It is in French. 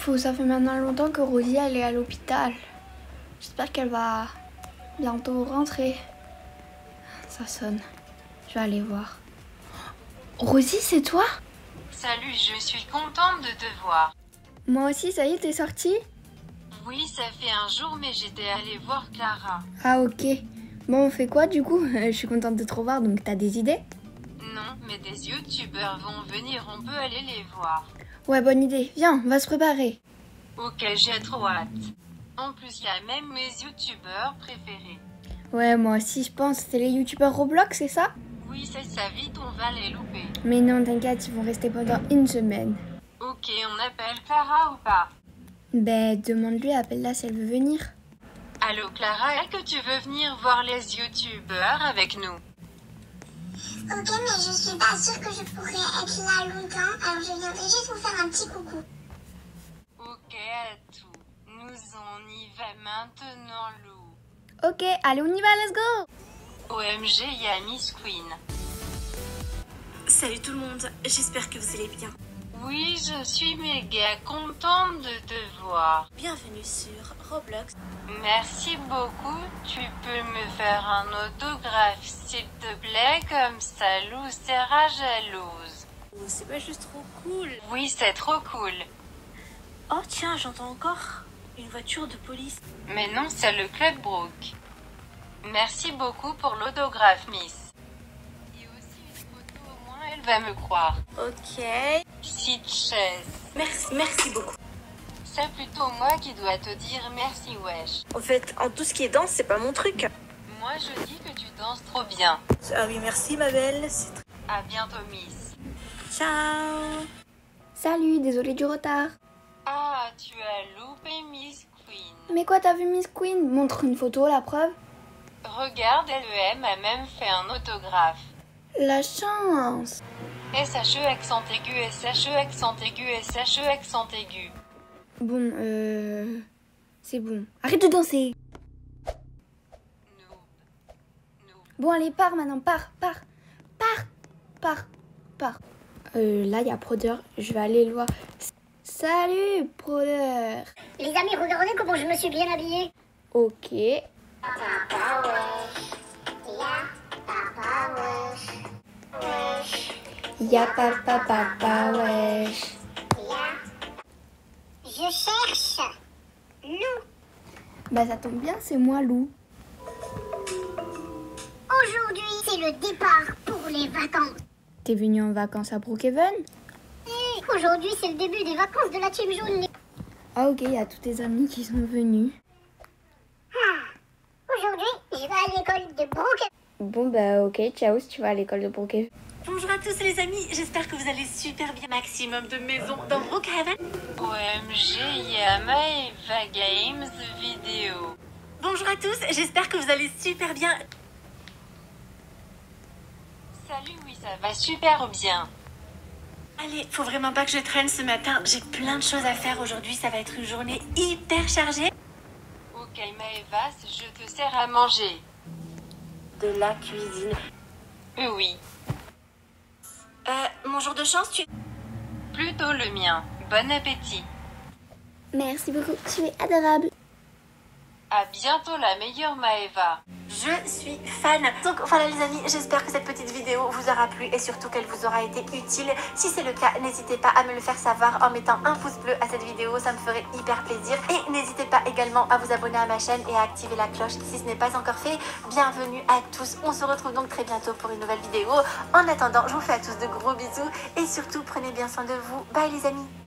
Faut, ça fait maintenant longtemps que Rosie elle est à l'hôpital. J'espère qu'elle va bientôt rentrer. Ça sonne. Je vais aller voir. Rosie, c'est toi? Salut, je suis contente de te voir. Moi aussi, ça y est, t'es sortie? Oui, ça fait un jour, mais j'étais allée voir Clara. Ah ok. Bon, on fait quoi du coup? Je suis contente de te revoir, donc t'as des idées? Non, mais des youtubeurs vont venir, on peut aller les voir. Ouais, bonne idée. Viens, on va se préparer. Ok, j'ai trop hâte. En plus, il y a même mes youtubeurs préférés. Ouais, moi aussi, je pense. C'est les youtubeurs Roblox, c'est ça? Oui, c'est ça, vite, on va les louper. Mais non, t'inquiète, ils vont rester pendant une semaine. Ok, on appelle Clara ou pas? Ben, demande-lui, appelle-la si elle veut venir. Allô Clara, est-ce que tu veux venir voir les youtubeurs avec nous? Ok, mais je suis pas sûre que je pourrais être là longtemps, alors je viendrai juste vous faire un petit coucou. Ok à tout. Nous on y va maintenant, Lou. Ok, allez, on y va, let's go OMG, il y a Miss Queen. Salut tout le monde, j'espère que vous allez bien. Oui, je suis méga contente de te voir. Bienvenue sur Roblox. Merci beaucoup. Tu peux me faire un autographe, s'il te plaît, comme ça Lou sera jalouse. Oh, c'est pas juste trop cool. Oui, c'est trop cool. Oh tiens, j'entends encore une voiture de police. Mais non, c'est le Club Brooke. Merci beaucoup pour l'autographe, Miss. Et aussi une photo, au moins elle va me croire. Ok. Sit chaise. Merci, merci beaucoup. C'est plutôt moi qui dois te dire merci, wesh. En fait, en tout ce qui est danse, c'est pas mon truc. Moi, je dis que tu danses trop bien. Ah oui, merci ma belle. C'est très... À bientôt, Miss. Ciao. Salut, désolé du retard. Ah, tu as loupé Miss Queen. Mais quoi, t'as vu Miss Queen? Montre une photo, la preuve. Regarde, LEM a même fait un autographe. La chance SHE accent aigu, SHE accent aigu, SHE accent aigu. Bon, euh... C'est bon. Arrête de danser. Bon, allez, pars maintenant, pars, pars, pars, pars, pars. Euh, là, il y a Proder, je vais aller le voir. Salut, Proder Les amis, regardez comment je me suis bien habillée. Ok. Papa wesh, Y'a papa, papa, wesh. ya. Je cherche Lou. Bah, ça tombe bien, c'est moi, Lou. Aujourd'hui, c'est le départ pour les vacances. T'es venu en vacances à Brookhaven? Et aujourd'hui, c'est le début des vacances de la team jaune. Ah, ok, il y a tous tes amis qui sont venus. Ah. Aujourd'hui, je vais à l'école de Brooke. Bon, bah, ok, ciao si tu vas à l'école de Brookhaven. Bonjour à tous les amis, j'espère que vous allez super bien. Maximum de maisons dans Brookhaven. OMG, il y a Maeva Games vidéo. Bonjour à tous, j'espère que vous allez super bien. Salut, oui, ça va super bien. Allez, faut vraiment pas que je traîne ce matin. J'ai plein de choses à faire aujourd'hui. Ça va être une journée hyper chargée. Ok, Maeva, je te sers à manger. De la cuisine. Euh, oui, Euh, mon jour de chance, tu. plutôt le mien. Bon appétit. Merci beaucoup, tu es adorable. À bientôt la meilleure Maeva. Je suis fan. Donc voilà les amis, j'espère que cette petite vidéo vous aura plu et surtout qu'elle vous aura été utile. Si c'est le cas, n'hésitez pas à me le faire savoir en mettant un pouce bleu à cette vidéo, ça me ferait hyper plaisir. Et n'hésitez pas également à vous abonner à ma chaîne et à activer la cloche si ce n'est pas encore fait. Bienvenue à tous, on se retrouve donc très bientôt pour une nouvelle vidéo. En attendant, je vous fais à tous de gros bisous et surtout prenez bien soin de vous. Bye les amis